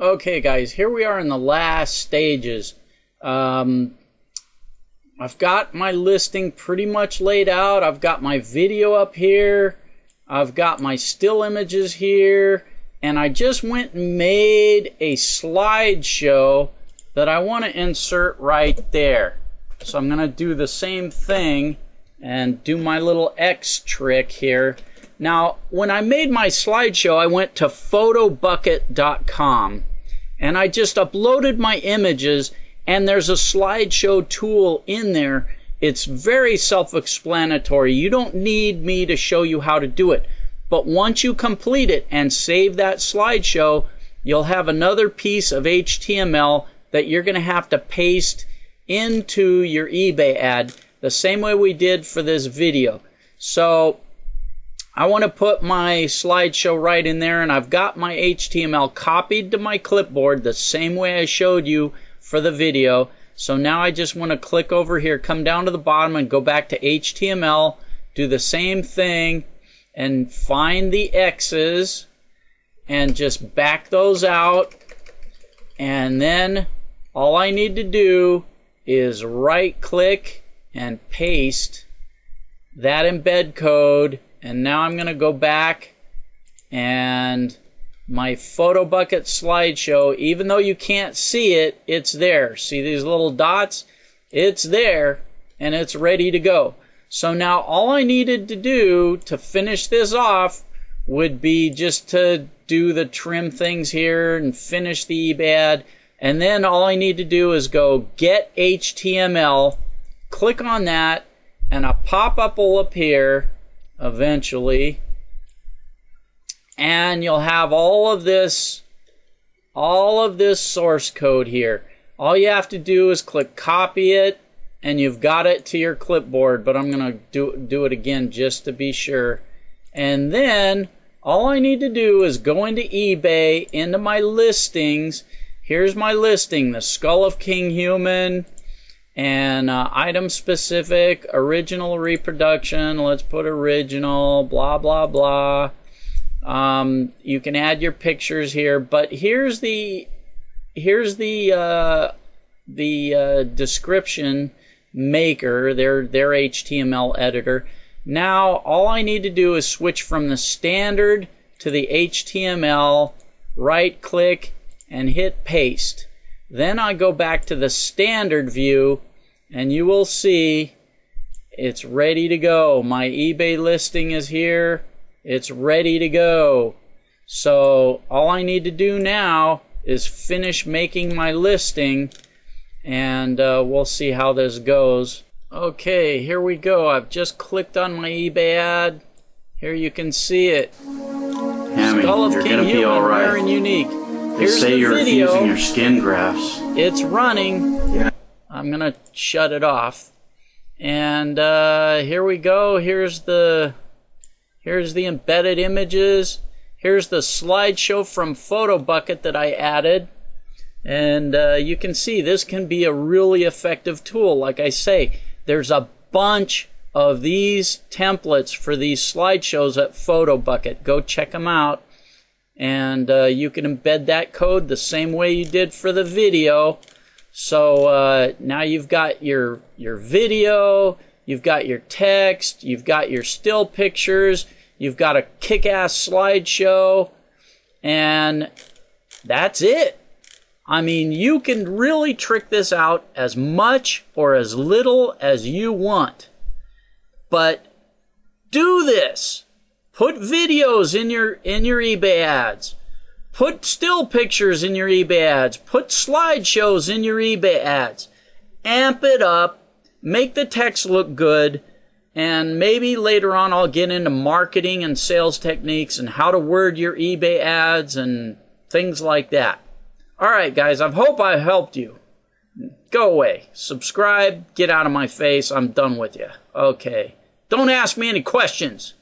Okay, guys, here we are in the last stages. Um, I've got my listing pretty much laid out. I've got my video up here. I've got my still images here. And I just went and made a slideshow that I want to insert right there. So I'm going to do the same thing and do my little X trick here. Now, when I made my slideshow, I went to photobucket.com and I just uploaded my images and there's a slideshow tool in there. It's very self-explanatory. You don't need me to show you how to do it. But once you complete it and save that slideshow, you'll have another piece of HTML that you're going to have to paste into your eBay ad the same way we did for this video. So I want to put my slideshow right in there and I've got my HTML copied to my clipboard the same way I showed you for the video. So now I just want to click over here, come down to the bottom and go back to HTML, do the same thing and find the X's and just back those out. And then all I need to do is right click and paste that embed code and now I'm going to go back and my Photobucket slideshow, even though you can't see it, it's there. See these little dots? It's there and it's ready to go. So now all I needed to do to finish this off would be just to do the trim things here and finish the eBay ad. And then all I need to do is go get HTML, click on that, and a pop-up will appear eventually. And you'll have all of this, all of this source code here. All you have to do is click copy it and you've got it to your clipboard, but I'm going to do, do it again just to be sure. And then all I need to do is go into eBay, into my listings. Here's my listing, the Skull of King Human, and uh, item specific original reproduction let's put original blah blah blah. Um, you can add your pictures here but here's the here's the uh, the uh, description maker their their HTML editor. Now all I need to do is switch from the standard to the HTML right click and hit paste then I go back to the standard view and you will see it's ready to go. My eBay listing is here. It's ready to go. So all I need to do now is finish making my listing and uh, we'll see how this goes. Okay, here we go. I've just clicked on my eBay ad. Here you can see it. Hammy, Skull of you're King gonna be Human, all right. rare and unique. They Here's say the you're video. refusing your skin grafts. It's running. Yeah. I'm gonna shut it off. And uh, here we go. Here's the here's the embedded images. Here's the slideshow from PhotoBucket that I added. And uh, you can see this can be a really effective tool. Like I say, there's a bunch of these templates for these slideshows at PhotoBucket. Go check them out. And uh, you can embed that code the same way you did for the video. So uh, now you've got your your video, you've got your text, you've got your still pictures, you've got a kick-ass slideshow, and that's it. I mean, you can really trick this out as much or as little as you want. But do this. Put videos in your in your eBay ads. Put still pictures in your eBay ads. Put slideshows in your eBay ads. Amp it up. Make the text look good. And maybe later on I'll get into marketing and sales techniques and how to word your eBay ads and things like that. All right, guys, I hope I helped you. Go away. Subscribe. Get out of my face. I'm done with you. Okay. Don't ask me any questions.